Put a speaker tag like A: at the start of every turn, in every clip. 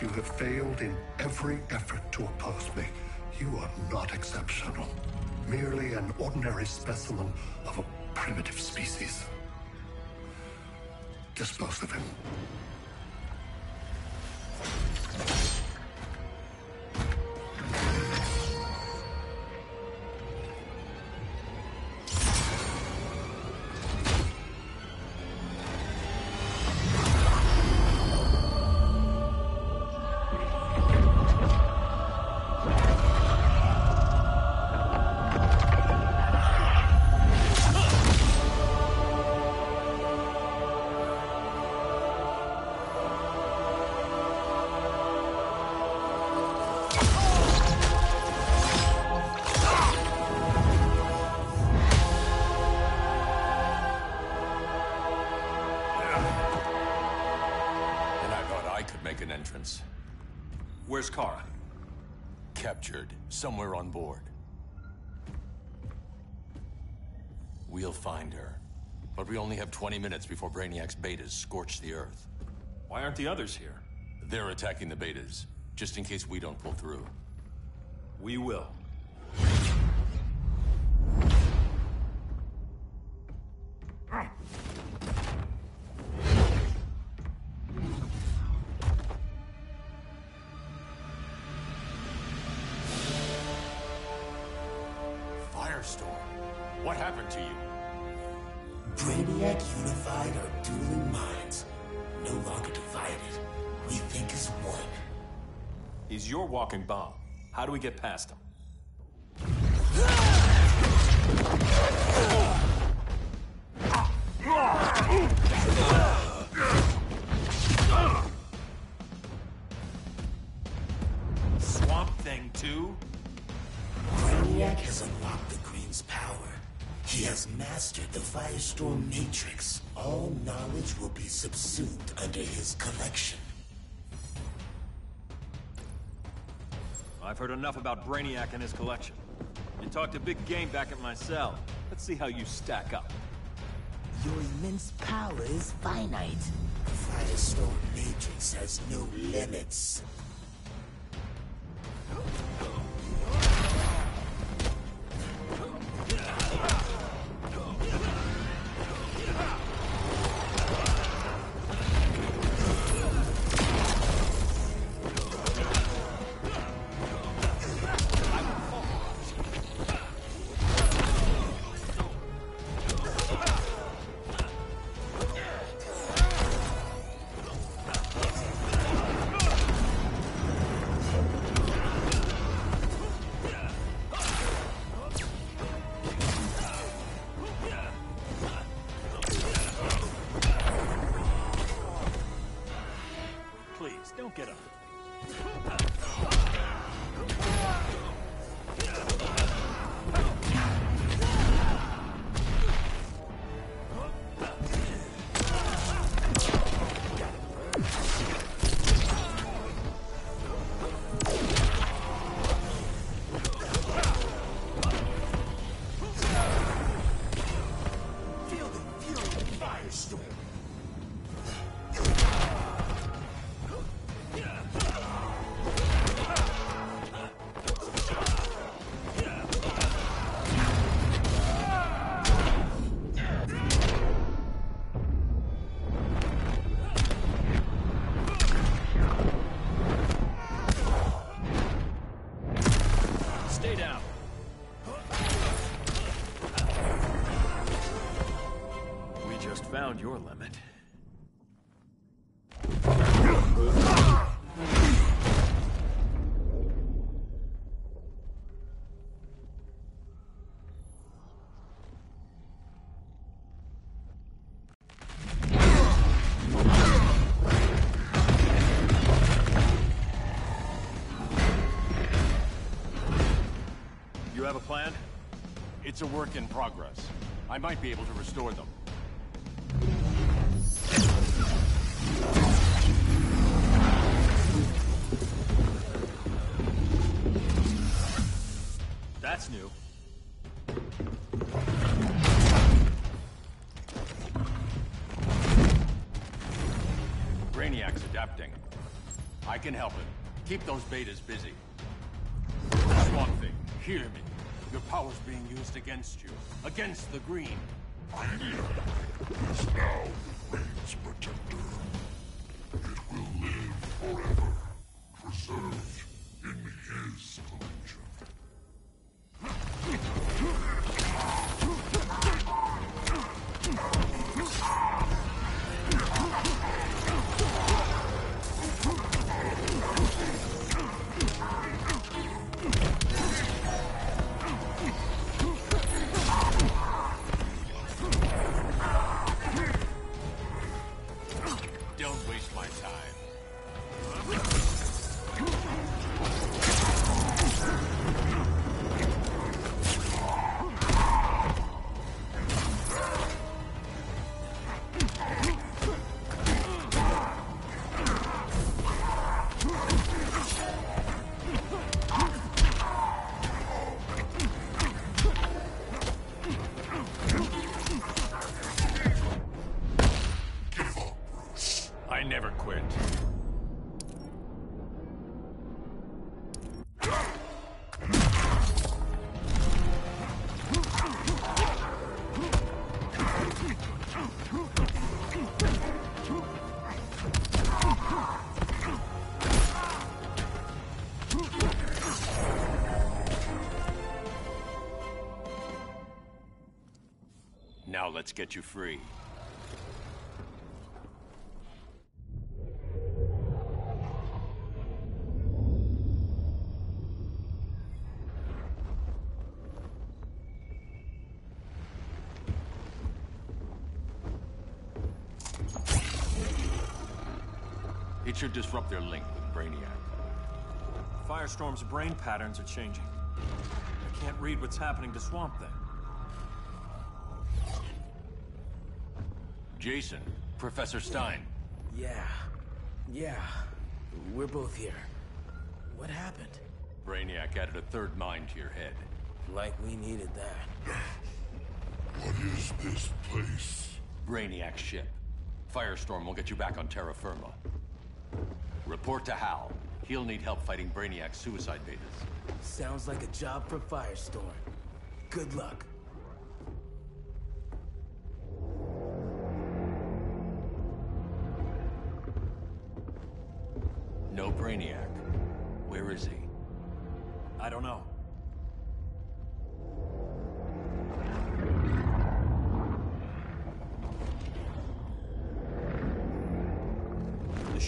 A: You have failed in every effort to oppose me. You are not exceptional. Merely an ordinary specimen of a primitive species. Dispose of him.
B: Where's Kara?
C: Captured, somewhere on board. We'll find her. But we only have 20 minutes before Brainiac's betas scorch the Earth.
B: Why aren't the others here?
C: They're attacking the betas, just in case we don't pull through.
B: We will.
C: Firestorm, what happened to you?
D: Brainiac unified our dueling minds. No longer divided. We think as one.
B: He's your walking bomb. How do we get past him?
D: Mastered the Firestorm Matrix. All knowledge will be subsumed under his collection.
B: I've heard enough about Brainiac and his collection. You talked a big game back at my cell. Let's see how you stack up.
D: Your immense power is finite. The Firestorm Matrix has no limits.
B: Have a plan?
C: It's a work in progress. I might be able to restore them.
B: That's new.
C: Brainiac's adapting. I can help him. Keep those betas busy. Swamp Thing, hear me. Your power's being used against you. Against the Green.
E: Brainiac is now Reigns' protector. It will live forever, preserved
C: I never quit. Now let's get you free. It should disrupt their link with Brainiac.
B: Firestorm's brain patterns are changing. I can't read what's happening to Swamp Thing.
C: Jason, Professor Stein.
F: Yeah. Yeah. We're both here. What happened?
C: Brainiac added a third mind to your head.
F: Like we needed that.
E: What is this place?
C: Brainiac's ship. Firestorm will get you back on terra firma. Report to Hal. He'll need help fighting Brainiac's suicide betas.
F: Sounds like a job for Firestorm. Good luck.
C: No Brainiac. Where is he?
B: I don't know.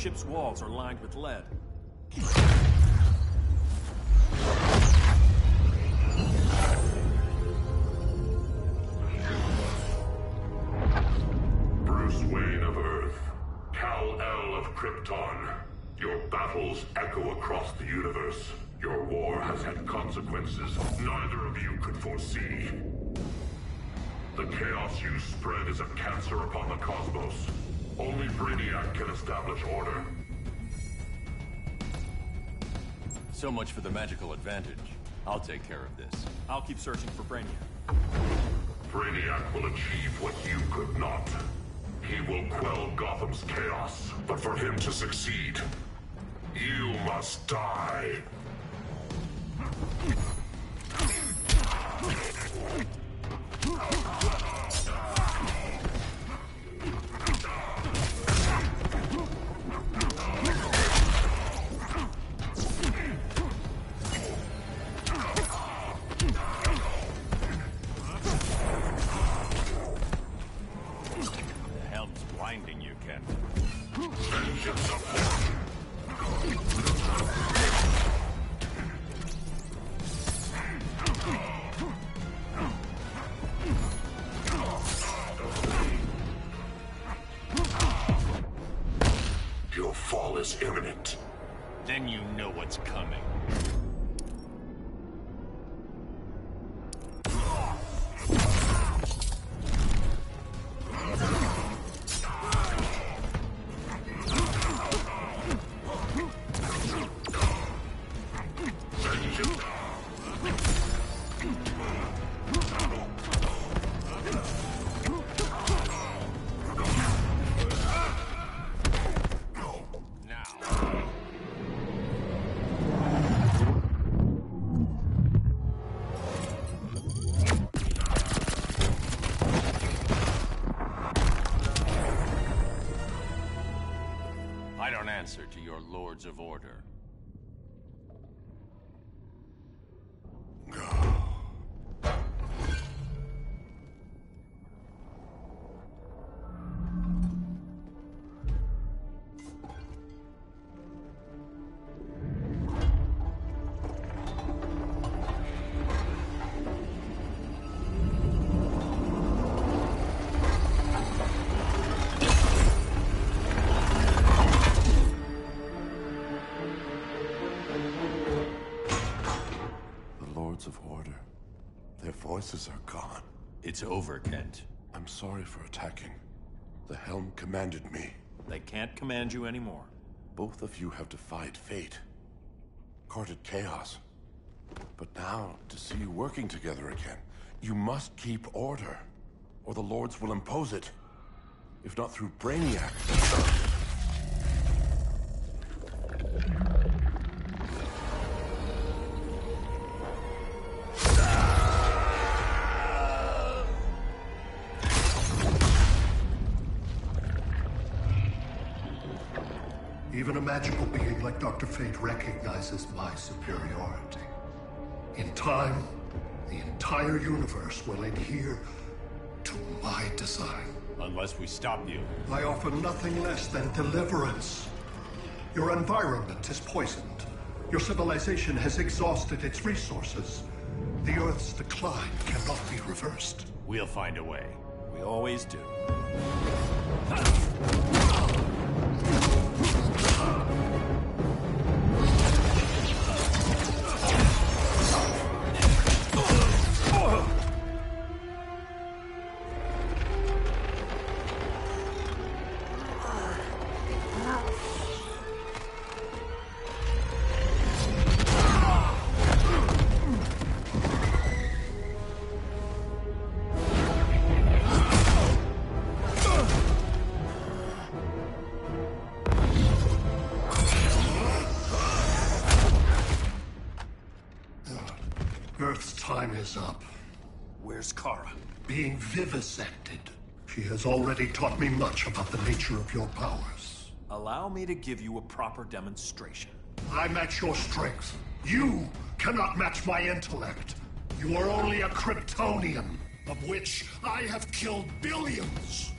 B: Ship's walls are lined with lead.
E: Bruce Wayne of Earth, Kal-El of Krypton. Your battles echo across the universe. Your war has had consequences neither of you could foresee. The chaos you spread is a cancer upon the cosmos. Only Brainiac can establish order.
C: So much for the magical advantage. I'll take care of this.
B: I'll keep searching for Brainiac.
E: Brainiac will achieve what you could not. He will quell Gotham's chaos, but for him to succeed, you must die.
C: You know what's coming. Answer to your Lords of Order. It's over, Kent.
G: I'm sorry for attacking. The Helm commanded me.
B: They can't command you anymore.
G: Both of you have defied fate. Courted chaos. But now, to see you working together again, you must keep order. Or the Lords will impose it. If not through Brainiac.
A: Fate recognizes my superiority. In time, the entire universe will adhere to my design.
C: Unless we stop you.
A: I offer nothing less than deliverance. Your environment is poisoned. Your civilization has exhausted its resources. The Earth's decline cannot be reversed.
C: We'll find a way.
B: We always do.
A: Is up.
B: Where's Kara?
A: Being vivisected. She has already taught me much about the nature of your powers.
B: Allow me to give you a proper demonstration.
A: I match your strength. You cannot match my intellect. You are only a Kryptonian, of which I have killed billions.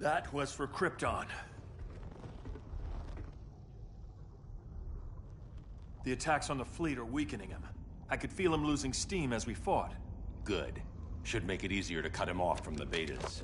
B: That was for Krypton. The attacks on the fleet are weakening him. I could feel him losing steam as we fought.
C: Good. Should make it easier to cut him off from the betas.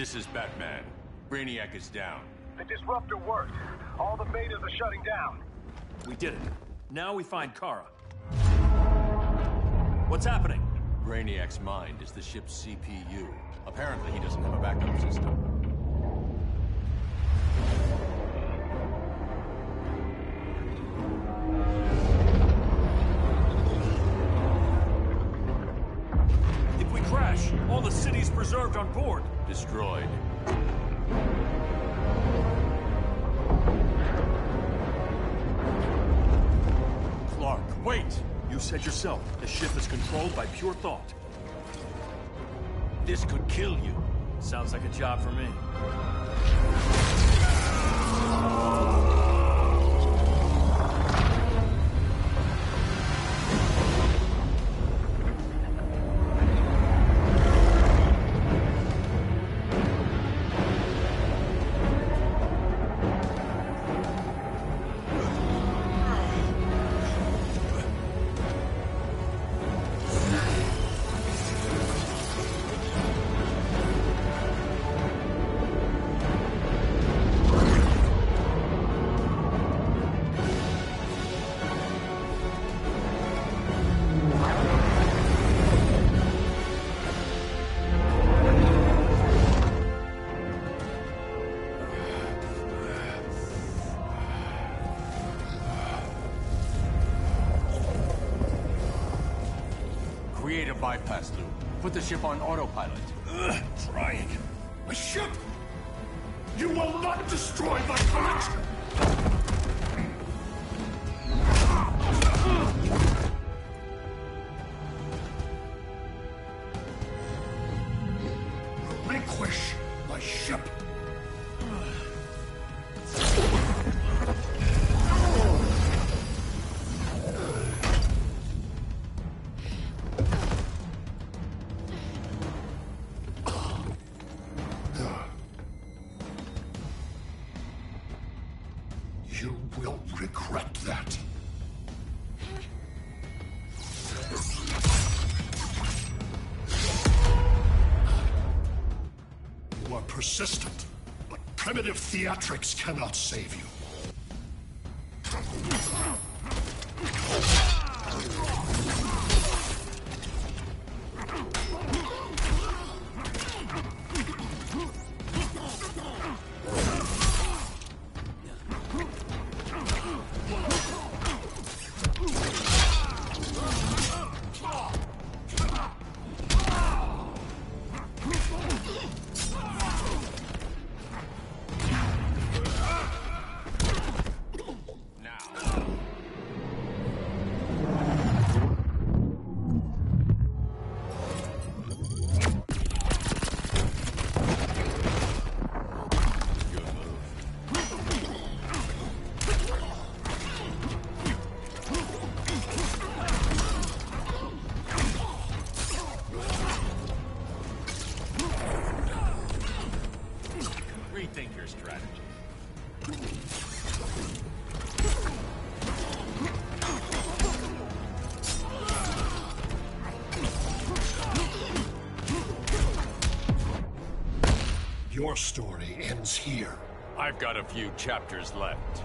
C: This is Batman. Brainiac is down.
H: The disruptor worked. All the betas are shutting down.
B: We did it. Now we find Kara. What's happening?
C: Brainiac's mind is the ship's CPU. Apparently, he doesn't have a backup system.
B: If we crash, all the cities preserved on board.
C: Destroyed.
B: Clark, wait! You said yourself, the ship is controlled by pure thought.
C: This could kill you.
B: Sounds like a job for me.
C: Put the ship on autopilot.
B: Try it.
A: A ship! You will not destroy my persistent, but primitive theatrics cannot save you.
C: Your
A: story ends here.
C: I've got a few chapters left.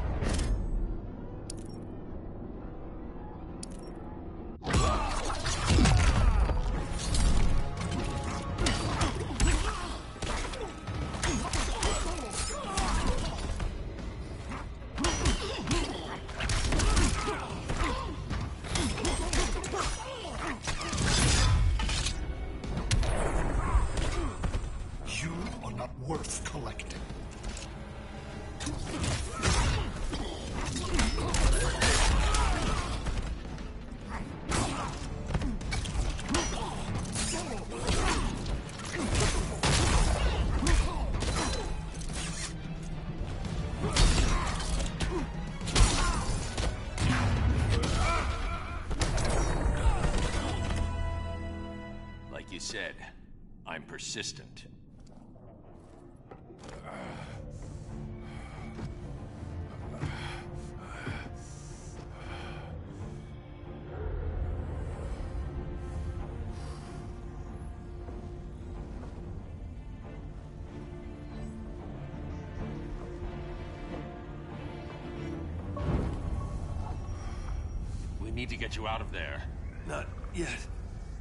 C: We need to get you out of there.
B: Not yet.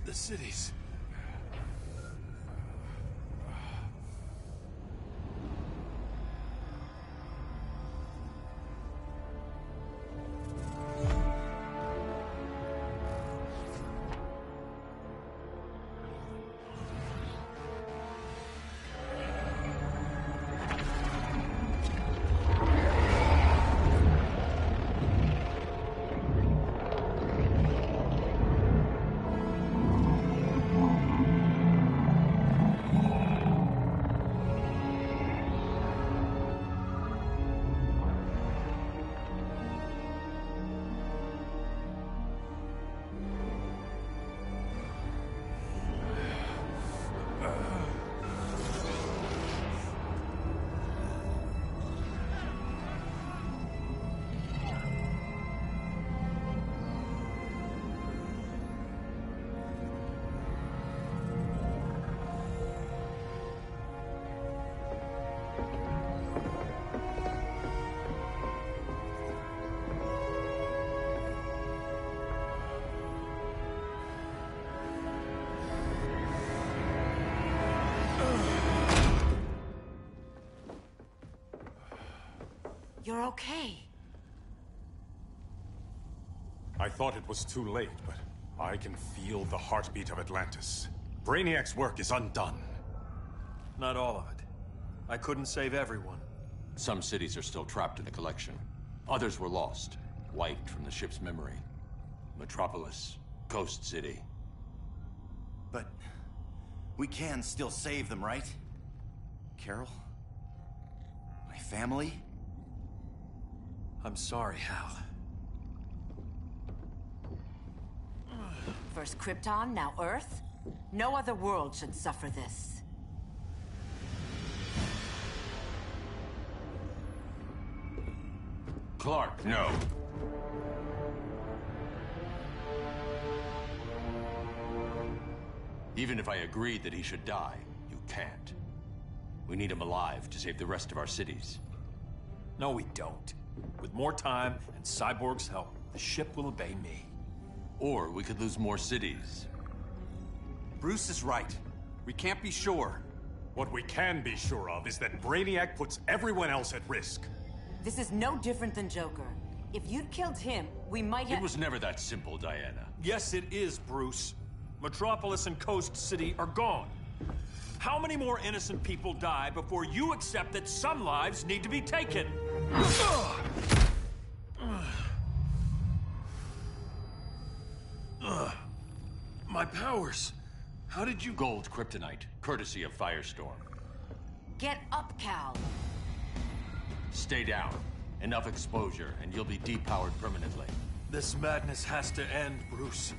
B: The cities.
I: You're okay.
J: I thought it was too late, but I can feel the heartbeat of Atlantis. Brainiac's work is undone.
B: Not all of it. I couldn't save everyone.
C: Some cities are still trapped in the collection. Others were lost, wiped from the ship's memory. Metropolis, Coast City.
K: But we can still save them, right? Carol? My family?
B: I'm sorry, Hal.
I: First Krypton, now Earth? No other world should suffer this.
C: Clark, no. Even if I agreed that he should die, you can't. We need him alive to save the rest of our cities.
B: No, we don't. With more time and Cyborg's help, the ship will obey me.
C: Or we could lose more cities.
K: Bruce is right. We can't be sure.
J: What we can be sure of is that Brainiac puts everyone else at risk.
I: This is no different than Joker. If you'd killed him, we might have-
C: It was never that simple, Diana.
B: Yes, it is, Bruce. Metropolis and Coast City are gone. How many more innocent people die before you accept that some lives need to be taken? My powers. How did you...
C: Gold kryptonite, courtesy of Firestorm.
I: Get up, Kal.
C: Stay down. Enough exposure, and you'll be depowered permanently.
B: This madness has to end, Bruce.